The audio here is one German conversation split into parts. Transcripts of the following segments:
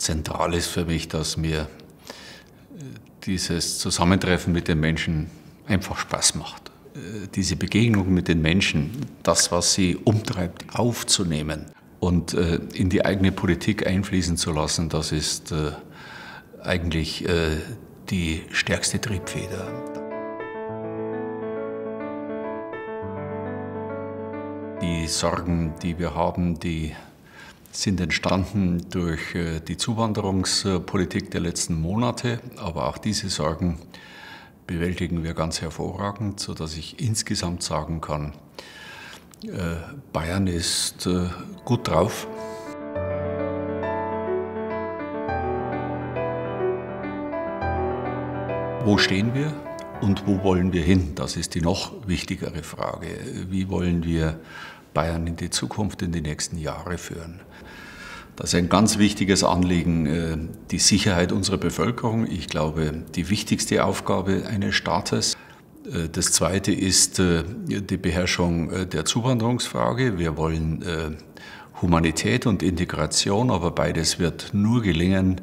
Zentral ist für mich, dass mir dieses Zusammentreffen mit den Menschen einfach Spaß macht. Diese Begegnung mit den Menschen, das, was sie umtreibt, aufzunehmen und in die eigene Politik einfließen zu lassen, das ist eigentlich die stärkste Triebfeder. Die Sorgen, die wir haben, die sind entstanden durch äh, die Zuwanderungspolitik der letzten Monate, aber auch diese Sorgen bewältigen wir ganz hervorragend, sodass ich insgesamt sagen kann, äh, Bayern ist äh, gut drauf. Wo stehen wir und wo wollen wir hin? Das ist die noch wichtigere Frage. Wie wollen wir Bayern in die Zukunft, in die nächsten Jahre führen? Das ist ein ganz wichtiges Anliegen, äh, die Sicherheit unserer Bevölkerung. Ich glaube, die wichtigste Aufgabe eines Staates. Äh, das Zweite ist äh, die Beherrschung der Zuwanderungsfrage. Wir wollen Humanität und Integration, aber beides wird nur gelingen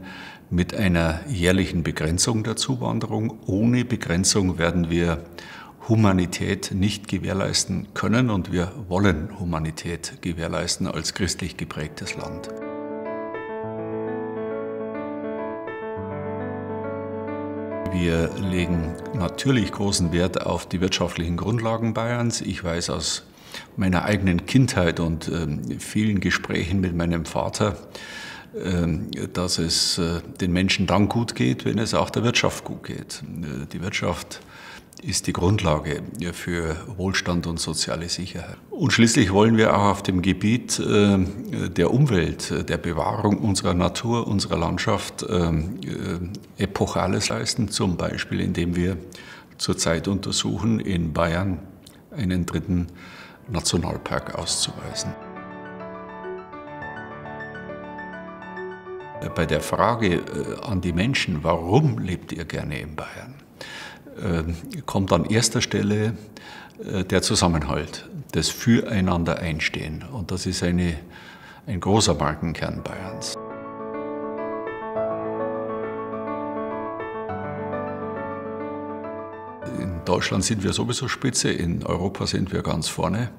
mit einer jährlichen Begrenzung der Zuwanderung. Ohne Begrenzung werden wir Humanität nicht gewährleisten können und wir wollen Humanität gewährleisten als christlich geprägtes Land. Wir legen natürlich großen Wert auf die wirtschaftlichen Grundlagen Bayerns. Ich weiß aus meiner eigenen Kindheit und äh, vielen Gesprächen mit meinem Vater, äh, dass es äh, den Menschen dann gut geht, wenn es auch der Wirtschaft gut geht. Äh, die Wirtschaft ist die Grundlage für Wohlstand und soziale Sicherheit. Und schließlich wollen wir auch auf dem Gebiet äh, der Umwelt, der Bewahrung unserer Natur, unserer Landschaft äh, Epochales leisten, zum Beispiel indem wir zurzeit untersuchen, in Bayern einen dritten Nationalpark auszuweisen. Bei der Frage äh, an die Menschen, warum lebt ihr gerne in Bayern? Äh, kommt an erster Stelle äh, der Zusammenhalt, das Füreinander einstehen. Und das ist eine, ein großer Markenkern Bayerns. In Deutschland sind wir sowieso Spitze, in Europa sind wir ganz vorne.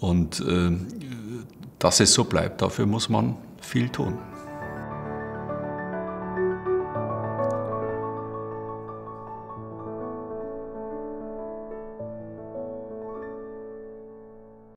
Und äh, dass es so bleibt, dafür muss man viel tun.